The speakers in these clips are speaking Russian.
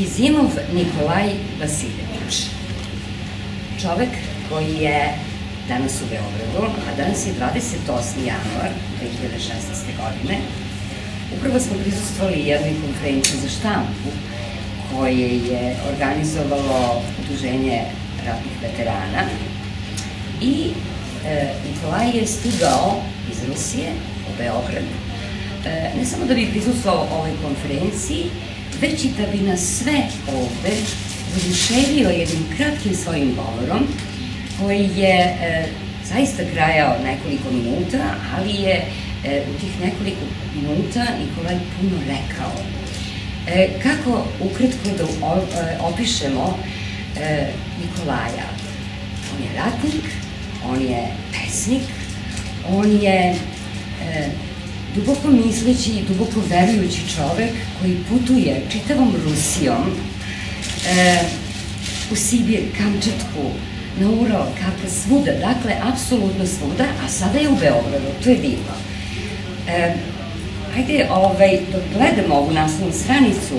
Kizimov Nikolaj Vasiljević. Čovek koji je danas u Beogradu, a danas je 28. januar 2016. godine. Upravo smo prisustvovali jednoj konferenciji za štampu koje je organizovalo Udruženje ratnih veterana i e, Nikolaj je stigao iz Rusije u Beograd e, ne samo da bi prisustvovao ovoj konferenciji, već i da bi nas sve ovde zaduševio jednim kratkim svojim govorom koji je e, zaista krajao nekoliko minuta, ali je e, u tih nekoliko minuta Nikolaj puno rekao. E, kako ukratko da e, opišemo Nikolaja? On je ratnik, on je pesnik, on je duboko misleći i duboko verujući čovek koji putuje čitavom Rusijom e, u Sibir, Kamčatku, na Ural, kako svuda, dakle, apsolutno svuda, a sada je u Beogradu, to je divno. E, ajde, ovaj, dok gledamo ovu naslovnu stranicu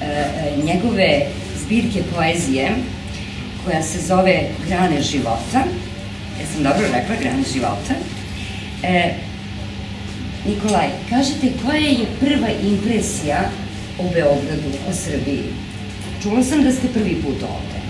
e, njegove zbirke poezije, koja se zove Grane života, ja sam dobro rekla, Grane života, e, Nikolaj, kažite koja je prva impresija o Beogradu, o Srbiji? Čula sam da ste prvi put ovde.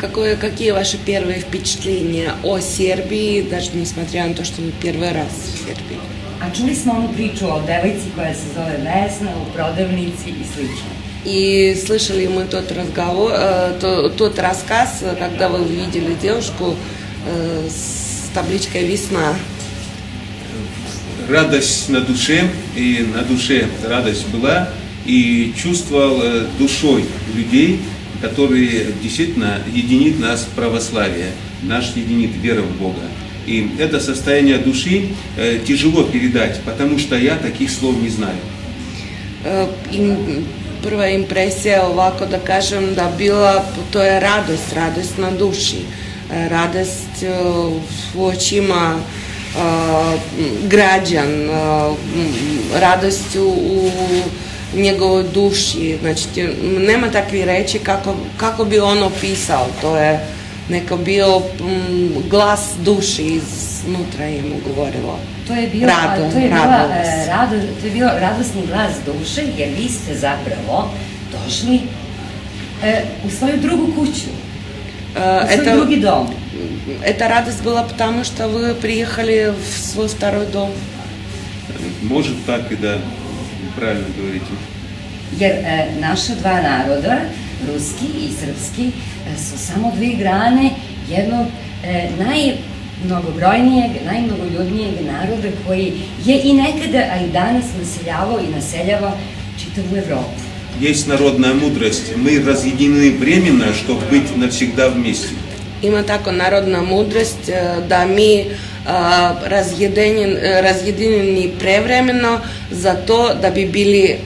Какое, какие ваши первые впечатления о Сербии, даже несмотря на то, что вы первый раз в Сербии? A čuli smo onu priču o devojci koja se zove Vesna, u prodavnici i slično. И слышали мы тот разговор, э, то- тот рассказ, когда вы увидели девушку э, с табличкой «Весна». Радость на душе, и на душе радость была, и чувствовал э, душой людей, которые действительно единит нас православие, наш единит вера в Бога. И это состояние души э, тяжело передать, потому что я таких слов не знаю. Prva impresija, ovako da kažem, da bila, to je radost, radost na duši, radost u očima e, građan, e, m, radost u, njegovoj duši, znači nema takve reči kako, kako bi on opisao, to je neko bio m, glas duši iznutra je mu govorilo. To je bio, Rado, to je bila, e, rado, to je bio radosni glas duše, jer vi ste zapravo došli e, u svoju drugu kuću, Э, u svoj Это, drugi dom. Эта радость была потому, что вы приехали в свой второй дом. Может так и да, правильно говорите. Jer e, naša dva naroda, ruski i srpski, e, su samo dve grane jednog e, najmnogobrojnijeg, najmnogoljudnijeg naroda koji je i nekada, a i danas naseljavao i naseljava čitavu Evropu. Есть народная мудрость. Мы разъединены временно, чтобы быть навсегда вместе. Ima tako narodna mudrost e, da mi e, razjedinjeni, e, razjedinjeni prevremeno za to da bi bili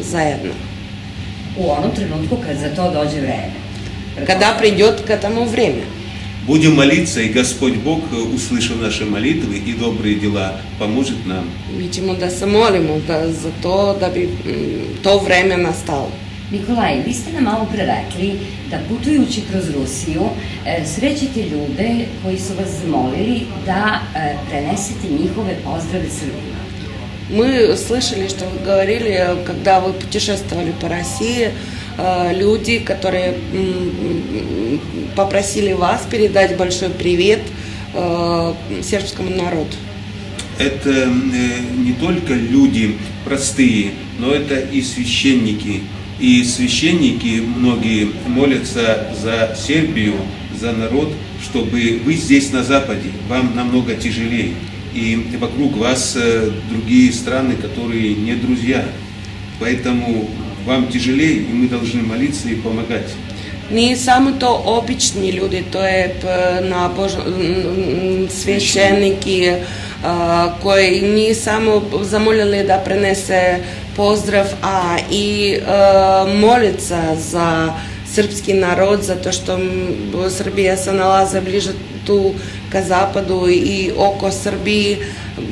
zajedno. U onom trenutku kad za to dođe vreme. Когда придет к этому время. Будем молиться, и Господь Бог, э, услышав наши молитвы и добрые дела, поможет нам. Видимо, да се молимо да, за то, da да би то время настало. Nikolaj, vi ste nam malo pre rekli da putujući kroz Rusiju e, srećete ljude koji su vas zamolili da e, prenesete njihove pozdrave Srbima. Мы слышали, что вы говорили, когда вы путешествовали по России, э, люди, которые попросили вас передать большой привет э, сербскому народу. Это э, не только люди простые, но это и священники. И священники многие молятся за Сербию, за народ, чтобы вы здесь на Западе, вам намного тяжелее. И вокруг вас э, другие страны, которые не друзья. Поэтому вам тяжелее, и мы должны молиться и помогать. Nije samo to obični ljudi, to je na a, koji nije samo zamoljali da prenese pozdrav, a i a, molica za srpski narod, zato što Srbija se nalaze bliže tu ka zapadu i oko Srbiji,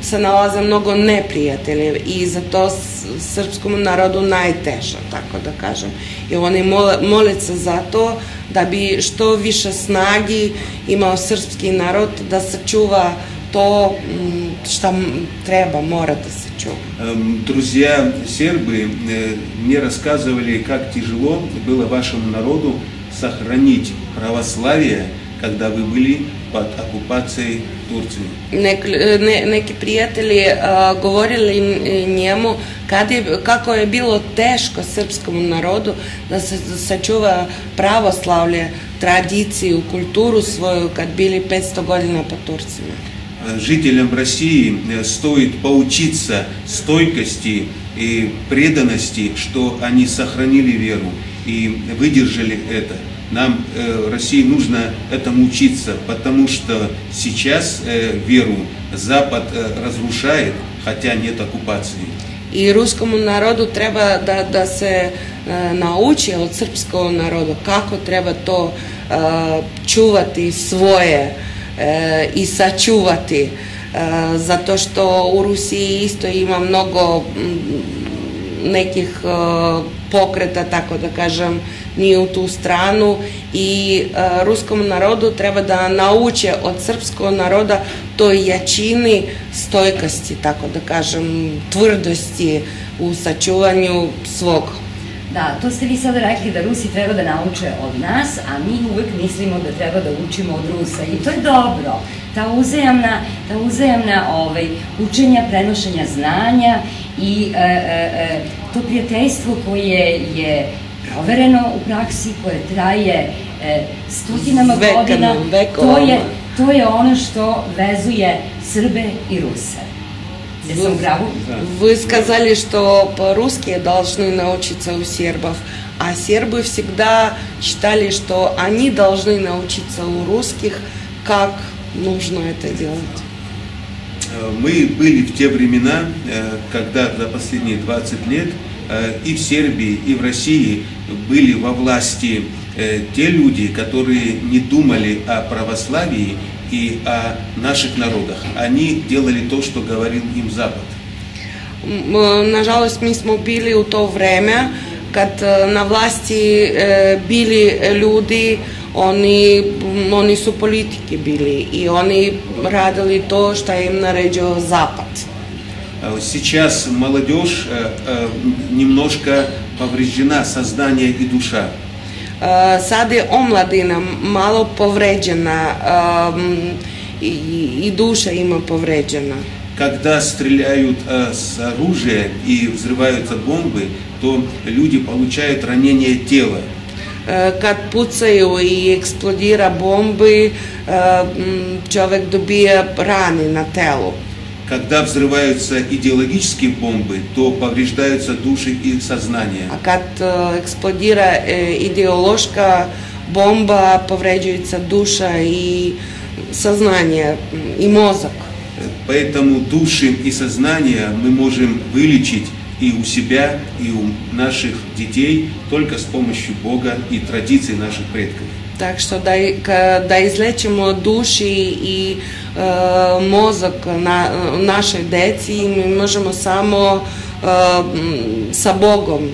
se nalaze mnogo neprijatelji i za to srpskom narodu najteže, tako da kažem. I oni mole, mole se za to da bi što više snagi imao srpski narod da sačuva šta treba, mora da se čuva. Друзья сербы мне рассказывали, как тяжело было вашему народу сохранить православие, когда вы были под оккупацией Турции. Nek, ne, neki prijatelji uh, govorili njemu kad je, kako je bilo teško srpskom narodu da se sačuva pravoslavlje, tradiciju, kulturu svoju kad bili 500 godina pod Turcima. Жителям России стоит поучиться стойкости и преданности, что они сохранили веру и выдержали это. Нам, э, России, нужно этому учиться, потому что сейчас э, веру Запад э, разрушает, хотя нет оккупации. I ruskom narodu treba da, da se e, nauči od srpskog naroda kako treba to e, čuvati svoje e, i sačuvati. E, zato što u Rusiji isto ima mnogo nekih e, pokreta, tako da kažem, nije u tu stranu i e, ruskom narodu treba da nauče od srpskog naroda toj jačini stojkosti, tako da kažem, tvrdosti u sačuvanju svog. Da, to ste vi sada rekli da Rusi treba da nauče od nas, a mi uvek mislimo da treba da učimo od Rusa i to je dobro. Ta uzajamna, ta uzajamna ovaj, učenja, prenošenja znanja i e, e, e to prijateljstvo koje je provereno u praksi, koje traje e, stotinama godina, vekovama. to je, to je ono što vezuje Srbe i Ruse. Pravu? Вы сказали, что по-русски должны научиться у сербов, а сербы всегда считали, что они должны научиться у русских, как нужно это делать. Мы были в те времена, когда за последние 20 лет и в Сербии, и в России были во власти те люди, которые не думали о православии и о наших народах. Они делали то, что говорил им Запад. Nažalost, mi smo bili u to vreme kad na vlasti bili ljudi, oni, oni su politike bili i oni radili to što im naređao Zapad. Сейчас молодежь немножко повреждена, сознание и душа. Sad je omladina malo povređena i, i duša ima povređena. Когда стреляют с оружия и взрываются бомбы, то люди получают ранение тела. Kad pucaju i eksplodira bombi, čovek dobija rane na telu. Когда взрываются идеологические бомбы, то повреждаются души и сознание. А kad eksplodira ideološka bomba, povređuється душа и сознание, и мозг. Поэтому души и сознание мы можем вылечить и у себя, и у наших детей только с помощью Бога и традиций наших предков. Так что да, да излечимо души и e, mozak na, našoj deci i mi možemo samo e, sa Bogom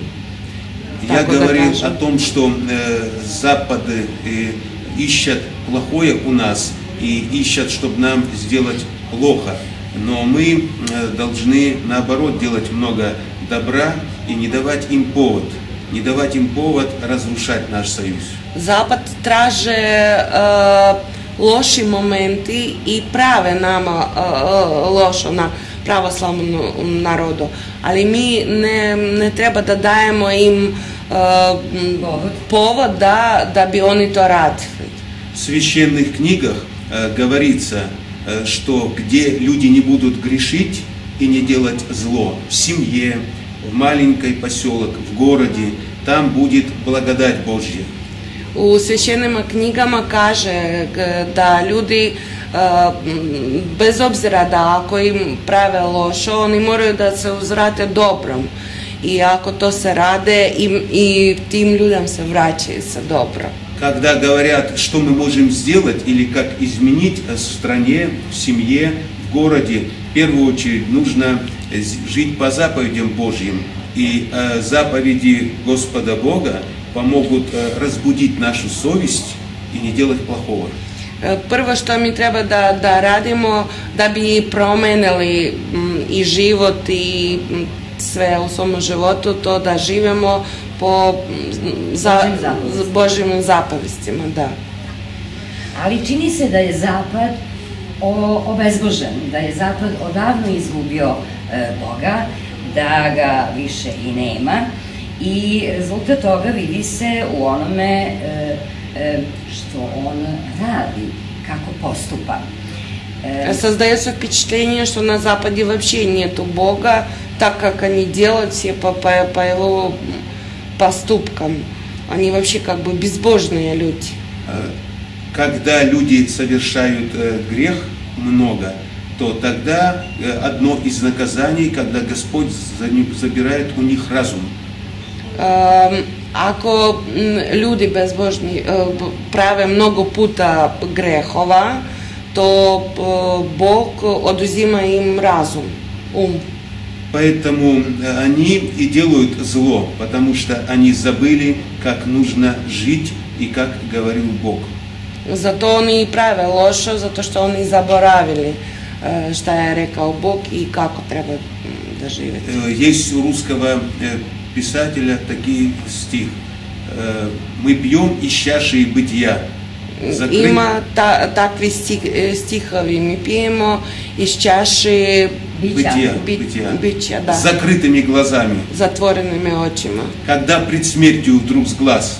Я говорил о том, что э, Запады э, ищут плохое у нас и ищут, чтобы нам сделать плохо. Но мы э, должны, наоборот, делать много добра и не давать им повод. Не давать им повод разрушать наш союз. Запад traže uh, loši momenti i prave nama uh, lošo na pravoslavnom narodu. Ali mi ne, ne treba da dajemo im uh, povod da, da bi oni to radili. В священных книгах э, говорится, э, что где люди не будут грешить и не делать зло, в семье, в маленькой поселок, в городе, там будет благодать Божья. U svešćenim knjigama kaže da ljudi bez obzira da ako im prave lošo, oni moraju da se uzvrate dobrom. I ako to se rade, i, i tim ljudям se vraćaju sa dobro. Когда говорят, что мы можем сделать или как изменить в стране, в семье, в городе, в первую очередь нужно жить по заповедям Божьим. И э, заповеди Господа Бога помогут э, разбудить нашу совесть и не делать плохого. Prvo što mi treba da, da radimo da bi promenili i život i sve u svom životu, to da živimo po za, zapovestima. Božjim zapovestima, da. Ali čini se da je Zapad o, obezbožen, da je Zapad odavno izgubio e, Boga, da ga više i nema i rezultat toga vidi se u onome e, e, što on radi, kako postupa. E, Создается впечатление, что на Западе вообще нету Бога, так как они делают все по, по, по его поступкам. Они вообще как бы безбожные люди. Э, Когда люди совершают э, грех много, то тогда э, одно из наказаний, когда Господь забирает у них разум. Um, ako ljudi bezbožni e, prave mnogo puta grehova, e, Bog oduzima im razum, um. Поэтому э, они и делают зло, потому что они забыли, как нужно жить и как говорил Бог. Loše, zato što oni zaboravili e, šta je rekao Bog i kako treba m, da žive. Э, Есть у русского э, писателя такие стих. Э, Мы пьем из чаши бытия. Закрыть- ta, takvi stih, e, stihovi, mi pijemo iz čaši bića. Бытия, бытия. da, С закрытыми глазами. zatvorenim očima. Когда пред смертью вдруг с глаз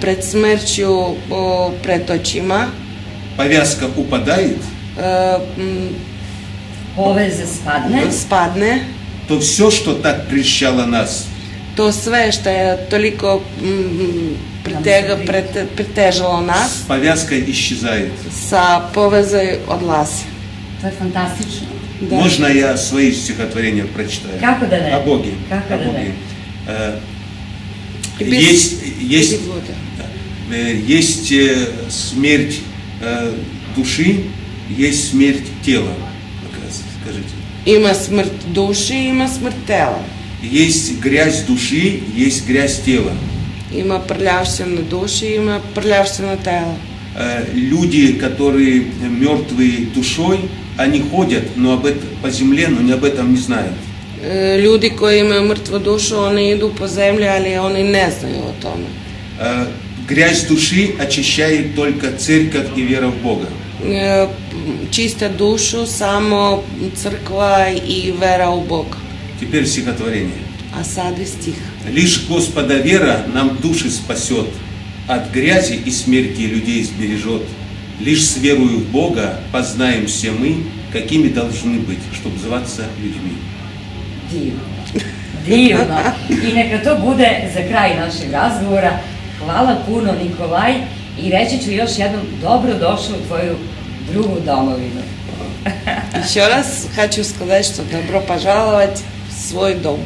pred smrću o, pred očima повязка упадает, m, poveze spadne, spadne, то все, что так прельщало нас, to sve što je toliko m, pritega, prete, pritežalo nas, с повязкой исчезает. sa poveze odlazi. to je fantastično. Da. Можно я свои стихотворения прочитаю? Как да не? О Боге. Как О да Боге. Э, Есть, есть, э, есть э, смерть э, души, есть смерть тела. Скажите. Ima smrt duši, ima smrt tela. Есть грязь души, есть грязь тела. Ima prljavština duši, ima prljavština tela. Э, Люди, которые мертвые душой, они ходят но об этом, по земле, но не об этом не знают. E, Ljudi koji imaju mrtvu dušu, oni idu po zemlji, ali oni ne znaju o tome. Э, Грязь души очищает только церковь и вера в Бога. Čiste dušu samo crkva i vera u Boga. Теперь стихотворение. Sad je stih. Лишь Господа вера нам души спасет, от грязи и смерти людей сбережет. Лишь с верою в Бога познаем все мы, какими должны быть, чтобы зваться людьми. Divno. Divno. I neka to bude za kraj našeg razgovora. Hvala puno Nikolaj i reći ću još jednom dobro došao u tvoju drugu domovinu. Еще раз хочу сказать, что добро пожаловать в свой дом.